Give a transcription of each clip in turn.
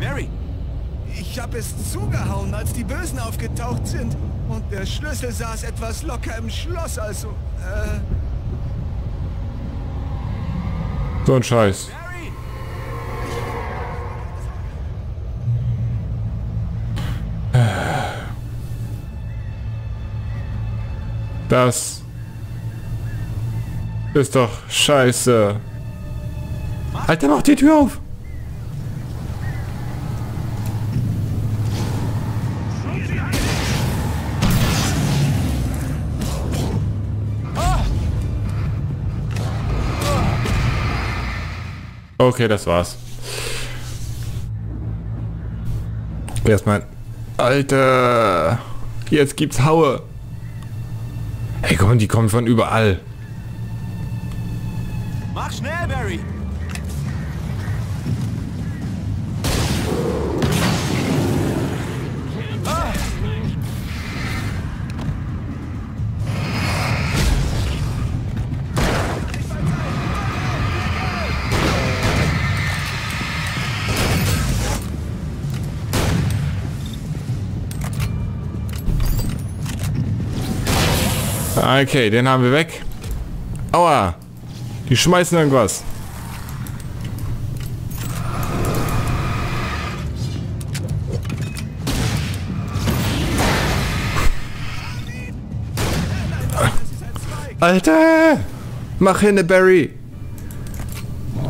Barry! Ich habe es zugehauen, als die Bösen aufgetaucht sind. Und der Schlüssel saß etwas locker im Schloss, also... Äh... So ein Scheiß. Das ist doch scheiße. Alter, mach die Tür auf. Okay, das war's. Erstmal. Alter. Jetzt gibt's Haue. Hey, komm, die kommen von überall. Mach schnell, Barry! Okay, den haben wir weg. Aua. Die schmeißen irgendwas. Alter! Mach hin, Barry!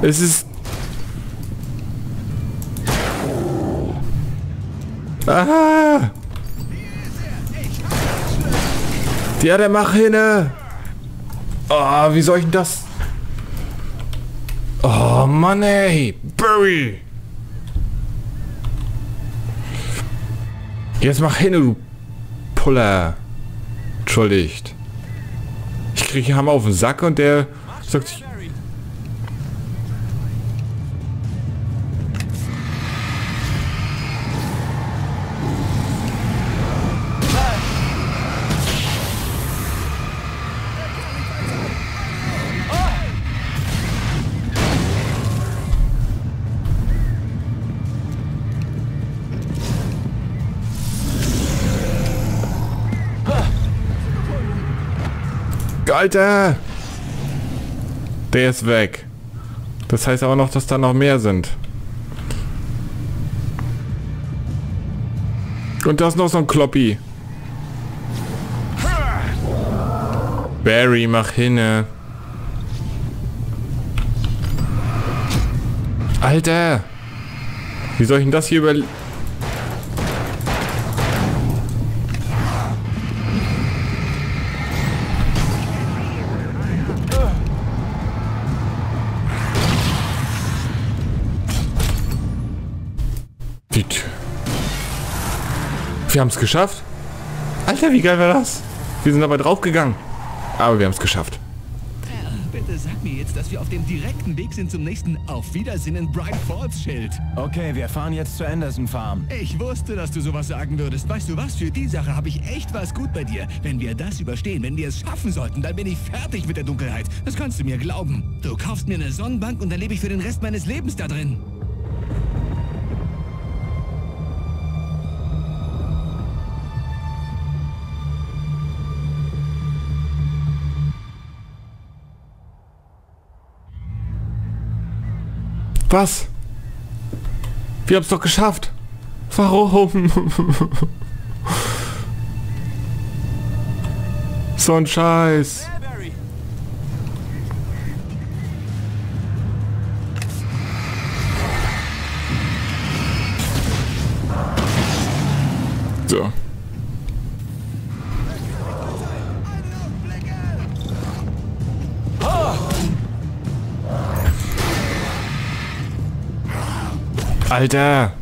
Es ist... Aha! Ja, der mach hin! Oh, wie soll ich denn das... Oh Mann ey! Barry! Jetzt mach hin, du Puller! Entschuldigt. Ich kriege hier Hammer auf den Sack und der sagt sich... Alter! Der ist weg. Das heißt aber noch, dass da noch mehr sind. Und da ist noch so ein Kloppi. Barry, mach hinne. Alter! Wie soll ich denn das hier über... Wir haben es geschafft. Alter, wie geil war das? Wir sind dabei draufgegangen. Aber wir haben es geschafft. Bitte sag mir jetzt, dass wir auf dem direkten Weg sind zum nächsten Auf Wiedersehen in Bright Falls Schild. Okay, wir fahren jetzt zur Anderson Farm. Ich wusste, dass du sowas sagen würdest. Weißt du was? Für die Sache habe ich echt was gut bei dir. Wenn wir das überstehen, wenn wir es schaffen sollten, dann bin ich fertig mit der Dunkelheit. Das kannst du mir glauben. Du kaufst mir eine Sonnenbank und dann lebe ich für den Rest meines Lebens da drin. Was? Wir haben es doch geschafft. Warum? so ein Scheiß. So. Alter.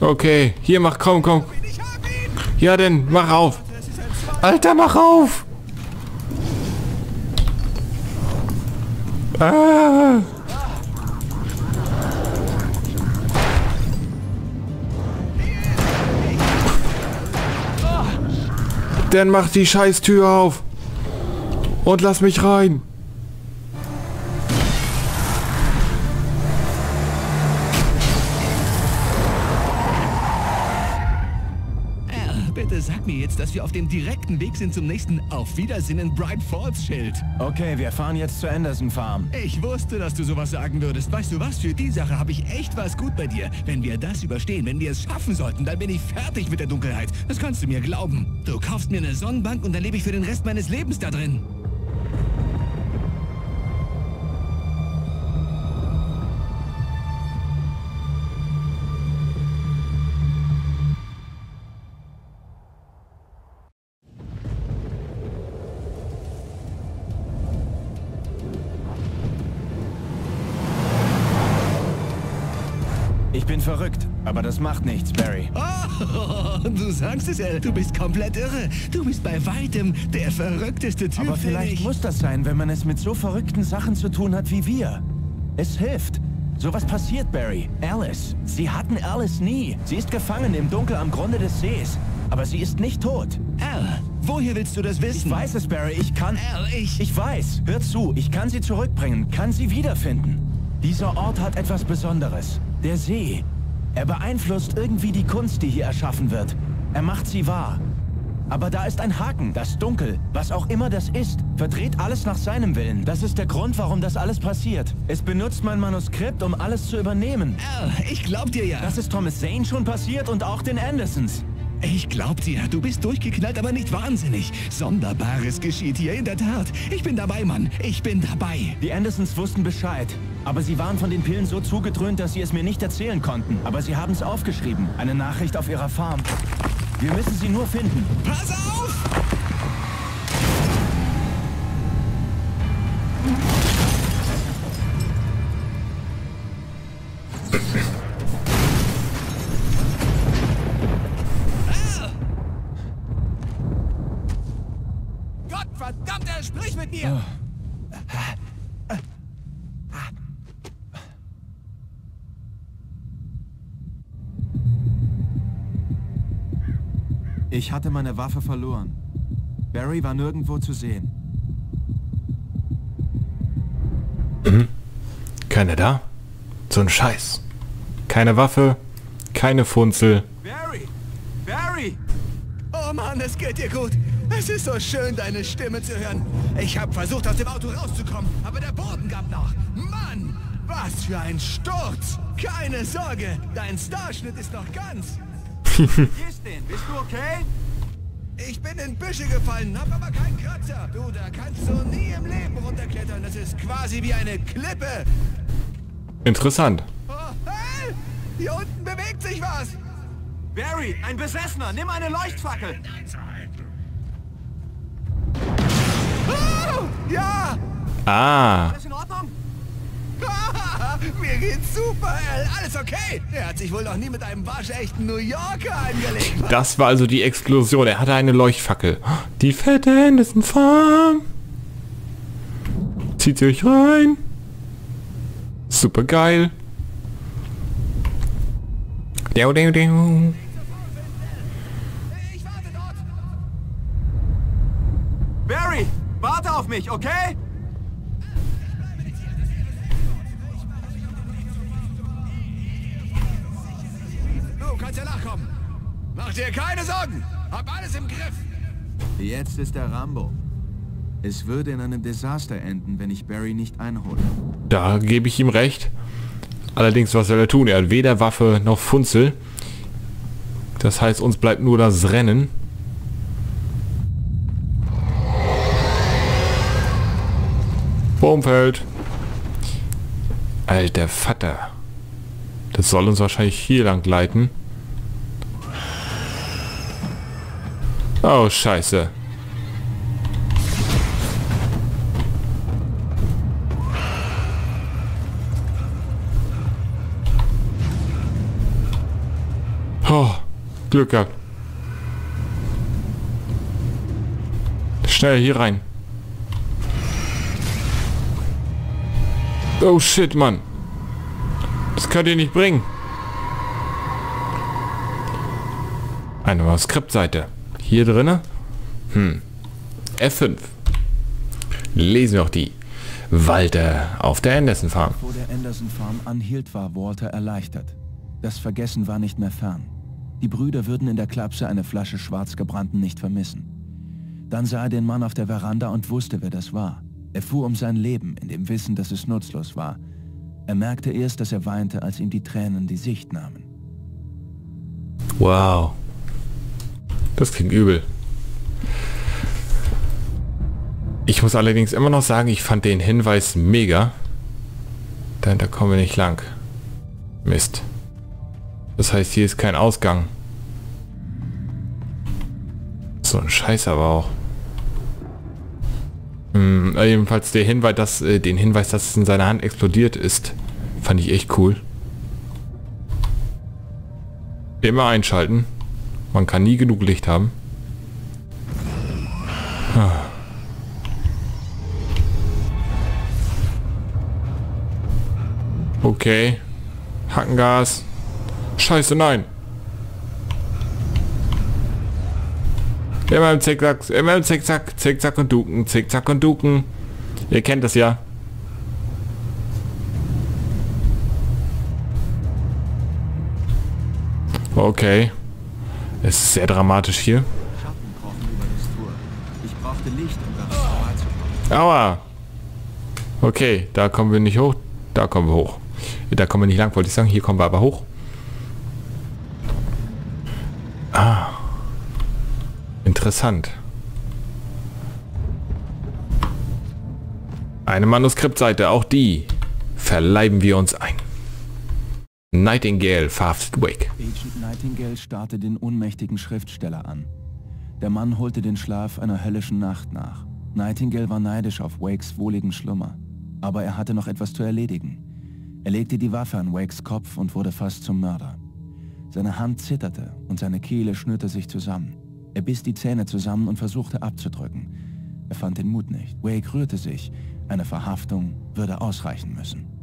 Okay, hier mach komm, komm. Ja denn, mach auf. Alter, mach auf! Ah. Dann mach die scheiß Tür auf. Und lass mich rein. Sag mir jetzt, dass wir auf dem direkten Weg sind zum nächsten Auf Wiedersehen in Bright Falls Schild. Okay, wir fahren jetzt zur Anderson Farm. Ich wusste, dass du sowas sagen würdest. Weißt du was? Für die Sache habe ich echt was gut bei dir. Wenn wir das überstehen, wenn wir es schaffen sollten, dann bin ich fertig mit der Dunkelheit. Das kannst du mir glauben. Du kaufst mir eine Sonnenbank und dann lebe ich für den Rest meines Lebens da drin. Bin verrückt, aber das macht nichts, Barry. Oh, du sagst es, El. Du bist komplett irre. Du bist bei weitem der verrückteste Typ, Aber vielleicht ich... muss das sein, wenn man es mit so verrückten Sachen zu tun hat wie wir. Es hilft. Sowas passiert, Barry. Alice. Sie hatten Alice nie. Sie ist gefangen im Dunkel am Grunde des Sees. Aber sie ist nicht tot. Al, woher willst du das wissen? Ich weiß es, Barry. Ich kann... Al, ich... Ich weiß. Hör zu. Ich kann sie zurückbringen. Kann sie wiederfinden. Dieser Ort hat etwas Besonderes. Der See. Er beeinflusst irgendwie die Kunst, die hier erschaffen wird. Er macht sie wahr. Aber da ist ein Haken. Das Dunkel, was auch immer das ist, verdreht alles nach seinem Willen. Das ist der Grund, warum das alles passiert. Es benutzt mein Manuskript, um alles zu übernehmen. Al, ich glaub dir ja. Das ist Thomas Zane schon passiert und auch den Andersons. Ich glaub dir, du bist durchgeknallt, aber nicht wahnsinnig. Sonderbares geschieht hier in der Tat. Ich bin dabei, Mann. Ich bin dabei. Die Andersons wussten Bescheid. Aber sie waren von den Pillen so zugedröhnt, dass sie es mir nicht erzählen konnten. Aber sie haben es aufgeschrieben. Eine Nachricht auf ihrer Farm. Wir müssen sie nur finden. Pass auf! Mir! Ich hatte meine Waffe verloren. Barry war nirgendwo zu sehen. Keiner da? So ein Scheiß. Keine Waffe, keine Funzel. Barry! Barry! Oh Mann, es geht dir gut. Es ist so schön, deine Stimme zu hören. Ich habe versucht, aus dem Auto rauszukommen, aber der Boden gab nach. Mann, was für ein Sturz. Keine Sorge, dein Starschnitt ist noch ganz. Wie ist denn? Bist du okay? Ich bin in Büsche gefallen, hab aber keinen Kratzer. Du, da kannst du nie im Leben runterklettern. Das ist quasi wie eine Klippe. Interessant. Oh, hey, hier unten bewegt sich was. Barry, ein Besessener! Nimm eine Leuchtfackel! Ja, Ah, Alles in Ordnung? Mir geht's super, Al. Alles okay. Er hat sich wohl noch nie mit einem waschechten New Yorker angelegt. das war also die Explosion. Er hatte eine Leuchtfackel. Die fette Anderson Farm. Zieht sie euch rein. Super geil. Deu, deu, deu. Ich warte dort. Barry, auf mich, okay? Du kannst ja nachkommen. Mach dir keine Sorgen. Hab alles im Griff. Jetzt ist er Rambo. Es würde in einem Desaster enden, wenn ich Barry nicht einhole. Da gebe ich ihm recht. Allerdings, was soll er tun? Er hat weder Waffe noch Funzel. Das heißt, uns bleibt nur das Rennen. Baumfeld. Alter Vater. Das soll uns wahrscheinlich hier lang leiten. Oh, scheiße. Oh, Glück gehabt. Schnell hier rein. Oh shit, Mann. Das könnt ihr nicht bringen. Eine Skriptseite. Hier drinne Hm. F5. Lesen wir auch die. Walter auf der Anderson Farm. Wo der Anderson Farm anhielt, war Walter erleichtert. Das Vergessen war nicht mehr fern. Die Brüder würden in der Klapse eine Flasche schwarzgebrannten nicht vermissen. Dann sah er den Mann auf der Veranda und wusste, wer das war. Er fuhr um sein Leben, in dem Wissen, dass es nutzlos war. Er merkte erst, dass er weinte, als ihm die Tränen die Sicht nahmen. Wow. Das klingt übel. Ich muss allerdings immer noch sagen, ich fand den Hinweis mega. Denn da kommen wir nicht lang. Mist. Das heißt, hier ist kein Ausgang. So ein Scheiß aber auch. Hm, jedenfalls der Hinweis, dass, äh, den Hinweis, dass es in seiner Hand explodiert ist, fand ich echt cool. Immer einschalten. Man kann nie genug Licht haben. Okay. Hackengas. Scheiße, nein. Immer im Zickzack, immer im Zickzack, Zickzack und Duken, Zickzack und Duken. Ihr kennt das ja. Okay. Es ist sehr dramatisch hier. Um Aua. Okay, da kommen wir nicht hoch. Da kommen wir hoch. Da kommen wir nicht lang, wollte ich sagen. Hier kommen wir aber hoch. Ah. Interessant. Eine Manuskriptseite, auch die verleiben wir uns ein. Nightingale verhaftet Wake. Agent Nightingale starrte den ohnmächtigen Schriftsteller an. Der Mann holte den Schlaf einer höllischen Nacht nach. Nightingale war neidisch auf Wakes wohligen Schlummer. Aber er hatte noch etwas zu erledigen. Er legte die Waffe an Wakes Kopf und wurde fast zum Mörder. Seine Hand zitterte und seine Kehle schnürte sich zusammen. Er biss die Zähne zusammen und versuchte abzudrücken. Er fand den Mut nicht. Wake rührte sich. Eine Verhaftung würde ausreichen müssen.